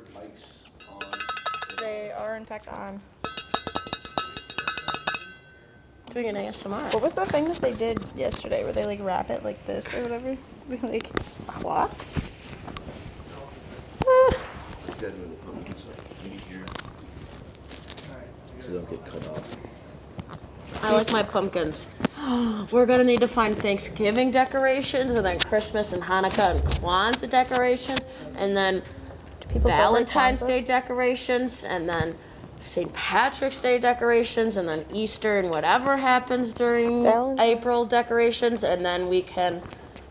your mics on? They are in fact on. Doing an ASMR. What was the thing that they did yesterday where they like wrap it like this or whatever? like What? Dead with the pumpkin, so. So they don't get cut off. I like my pumpkins. We're gonna need to find Thanksgiving decorations and then Christmas and Hanukkah and Kwanzaa decorations and then people celebrate Valentine's Day decorations and then St. Patrick's Day decorations and then Easter and whatever happens during. April decorations and then we can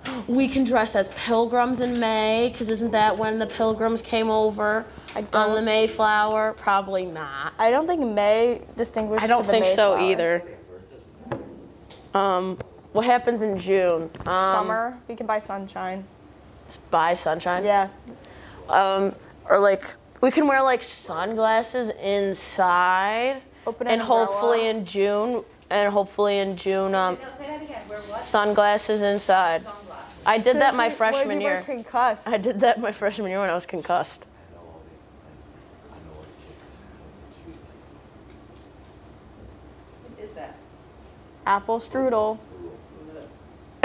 we can dress as pilgrims in May because isn't that when the pilgrims came over on the Mayflower? Probably not. I don't think May distinguished. I don't think so either. Um, what happens in June? Um, Summer, we can buy sunshine. Buy sunshine. Yeah. Um, or like we can wear like sunglasses inside, Open an and hopefully in June, and hopefully in June, um, No, say that again. Wear what? sunglasses inside. Sunglasses. I did that my Where freshman year. Concussed. I did that my freshman year when I was concussed. What is that? Apple strudel.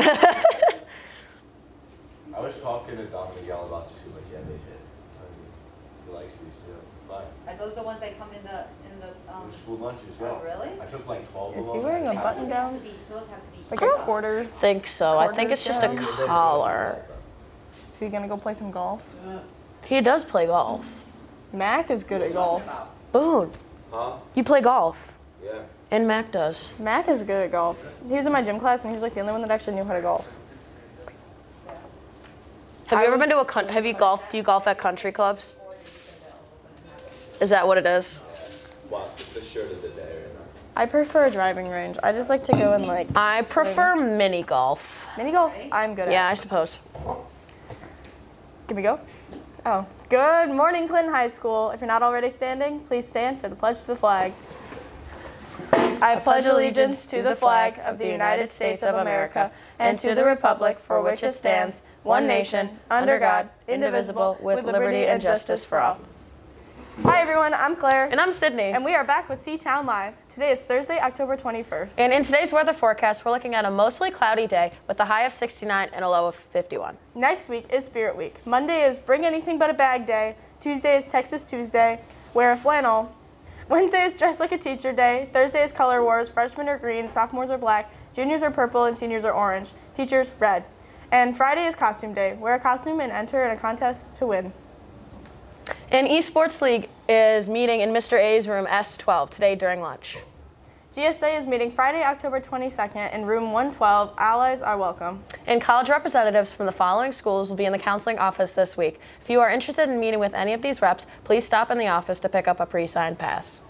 I was talking to Don Miguel about this, he was like, yeah, they hit. I mean, he likes these too, fine. Are those the ones that come in the, in the, um? The school lunches, yeah. Oh, really? I took like twelve of them. Is them. he wearing a button Those down? have to be, those have to be. Like heated a up. quarter. Think so. I think it's just a Quarters down. collar. Is he gonna go play some golf? He does play golf. Mac is good at golf. Boone, Huh? you play golf, Yeah. and Mac does. Mac is good at golf. He was in my gym class and he was like the only one that actually knew how to golf. Have I you ever was- been to a coun- have you golfed? Do you golf at country clubs? Is that what it is? What, the shirt of the day right now? I prefer a driving range. I just like to go and like I prefer mini golf. mini golf. I'm good at. Yeah, I suppose. Can we go? Oh. Good morning, Clinton High School. If you're not already standing, please stand for the pledge to the flag. I pledge allegiance to the flag of the United States of America and to the republic for which it stands, one nation, under God, indivisible, with liberty and justice for all. Hi everyone, I'm Claire, And I'm Sydney. and we are back with C-Town Live. Today is Thursday, October 21st. And in today's weather forecast, we're looking at a mostly cloudy day with a high of 69 and a low of 51. Next week is Spirit Week. Monday is Bring Anything But a Bag Day. Tuesday is Texas Tuesday. Wear a flannel. Wednesday is Dress Like a Teacher Day. Thursday is Color Wars. Freshmen are green, sophomores are black, juniors are purple, and seniors are orange. Teachers, red. And Friday is Costume Day. Wear a costume and enter in a contest to win. And Esports League is meeting in Mr. A's room S12 today during lunch. GSA is meeting Friday, October 22nd in room 112. Allies are welcome. And college representatives from the following schools will be in the counseling office this week. If you are interested in meeting with any of these reps, please stop in the office to pick up a pre-signed pass.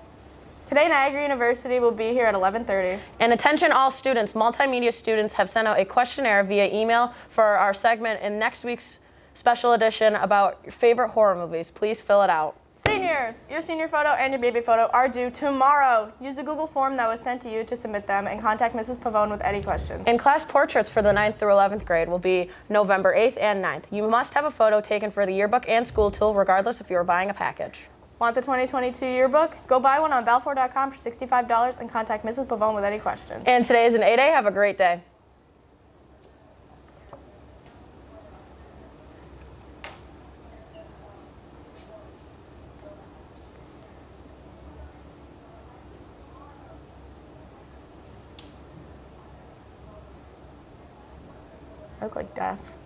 Today, Niagara University will be here at 11:30. And attention all students, multimedia students have sent out a questionnaire via email for our segment in next week's special edition about your favorite horror movies. Please fill it out. Seniors, your senior photo and your baby photo are due tomorrow. Use the Google form that was sent to you to submit them and contact Mrs. Pavone with any questions. And class portraits for the 9th through 11th grade will be November 8th and 9th. You must have a photo taken for the yearbook and school tool, regardless if you are buying a package. Want the 2022 yearbook? Go buy one on Balfour.com for $65 and contact Mrs. Pavone with any questions. And today is an 8A. Have a great day. I look like death.